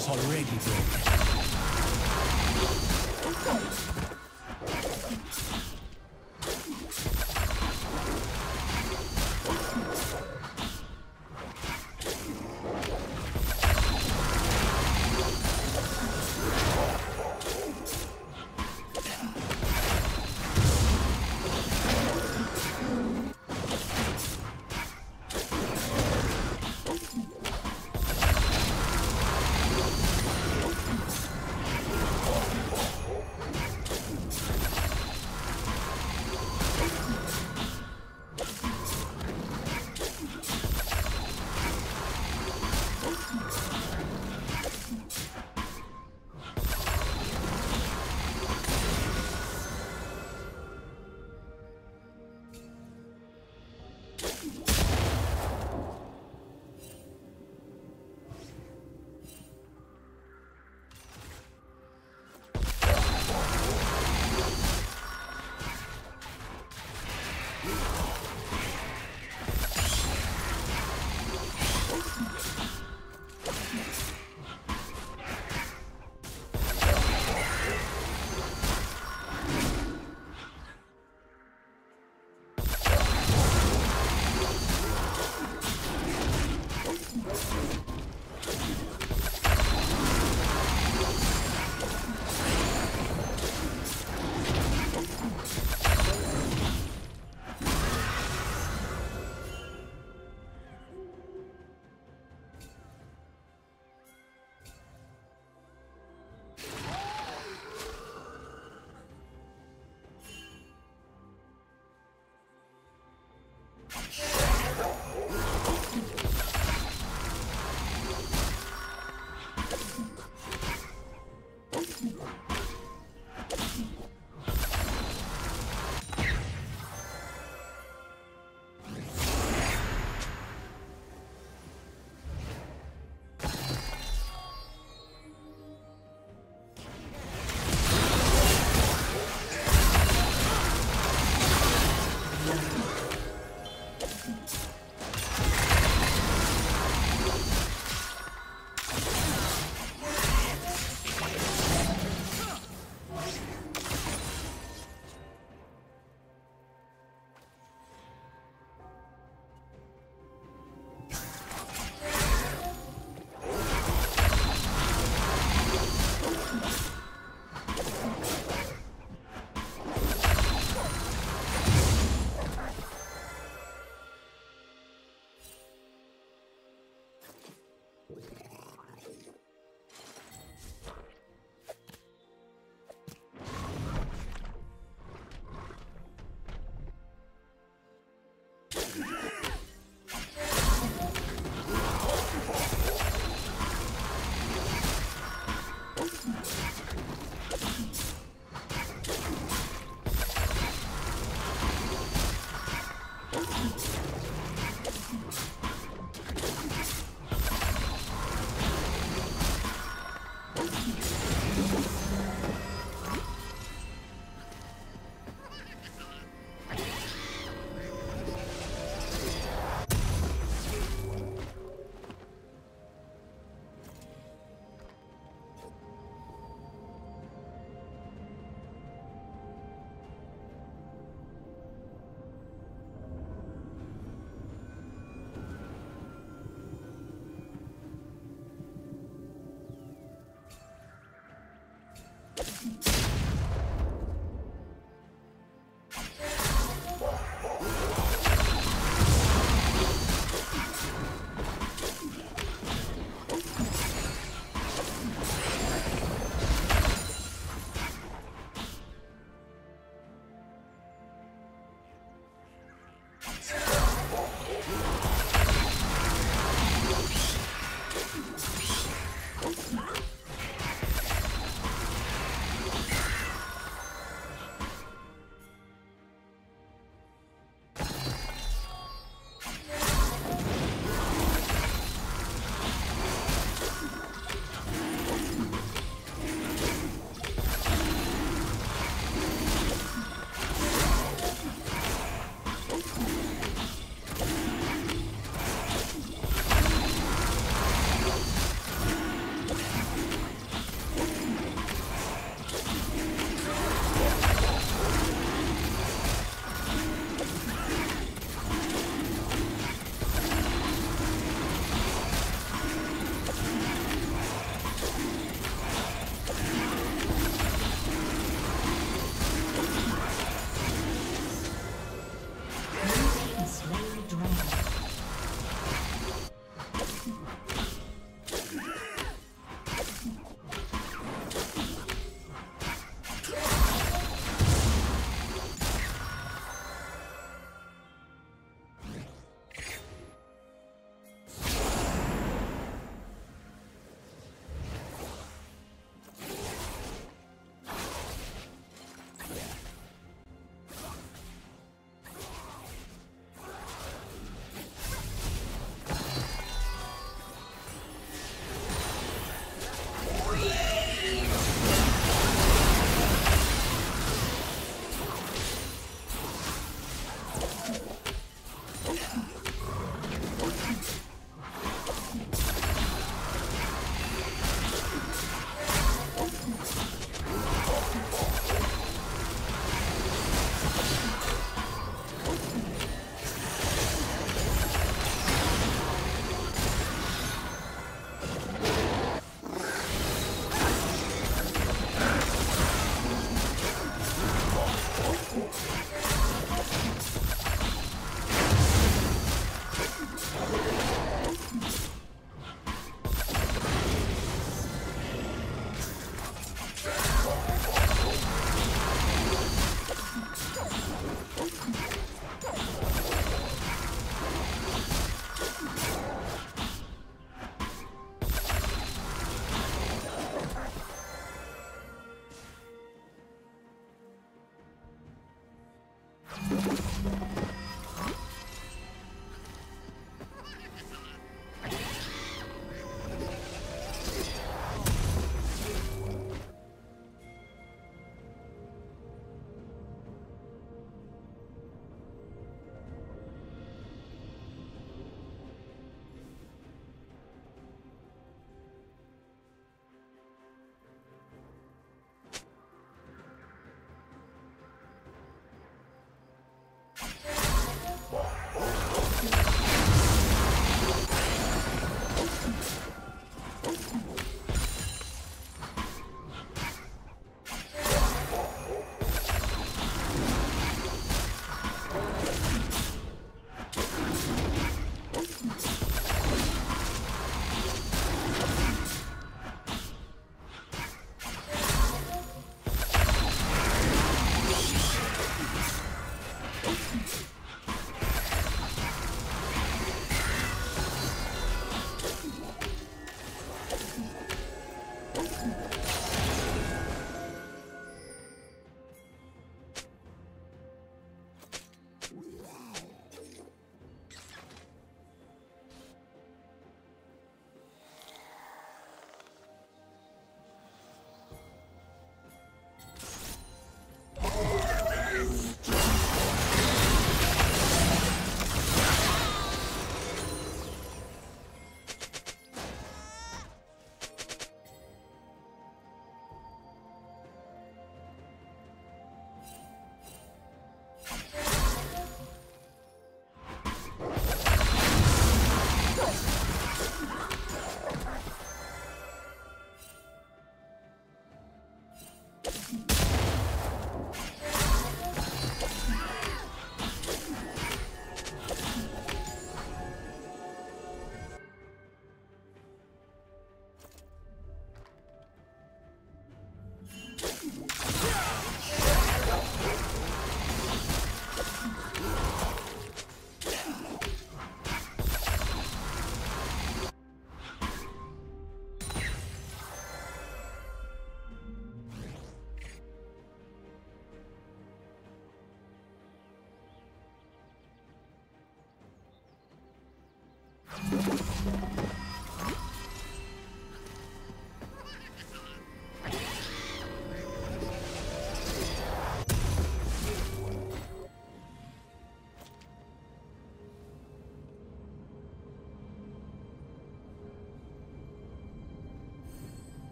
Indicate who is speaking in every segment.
Speaker 1: was already broken.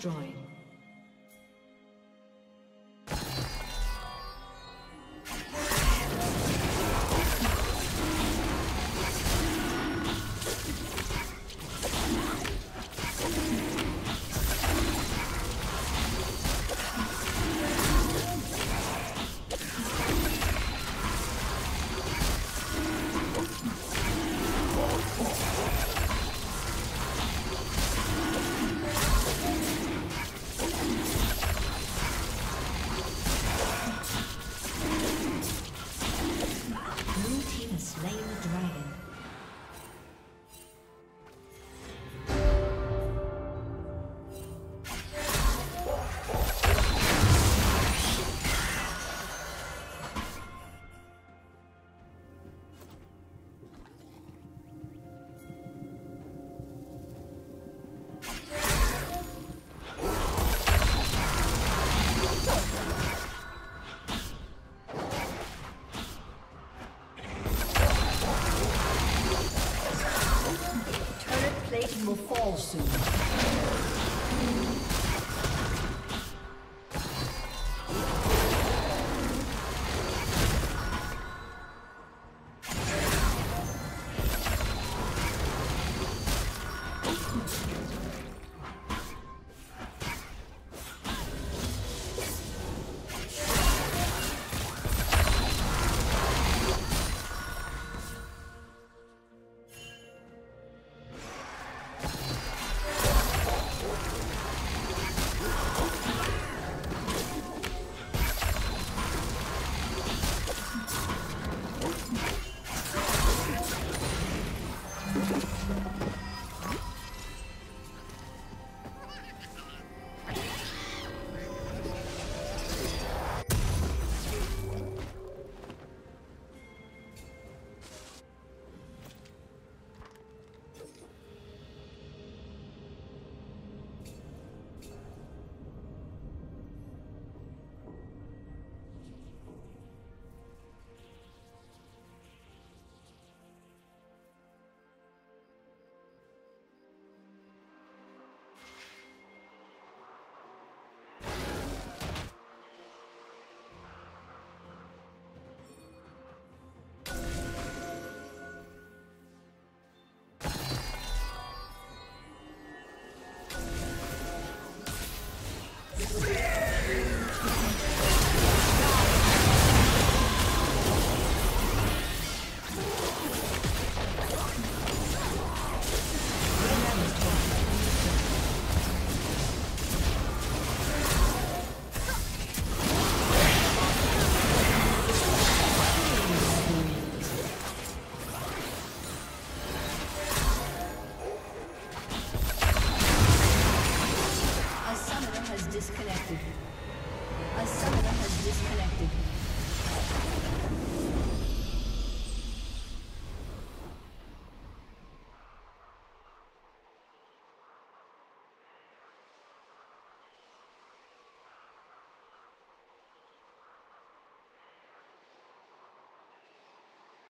Speaker 2: Destroyed. Soon.